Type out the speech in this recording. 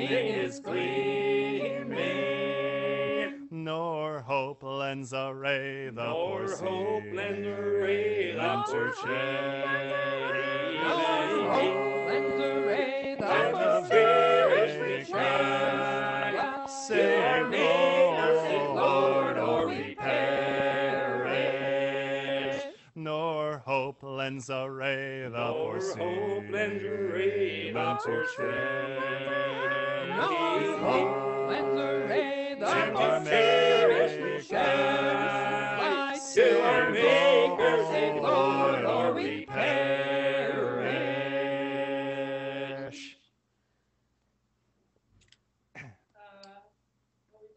lightning is gleaming, nor hope lends a ray the poor Nor hope lends a ray the poor shade. lends a ray the poor very sea cry, Save, Lord, or we perish. Nor hope lends a ray the Nor poor sea hope lends a ray the poor shade. Maker's in glory.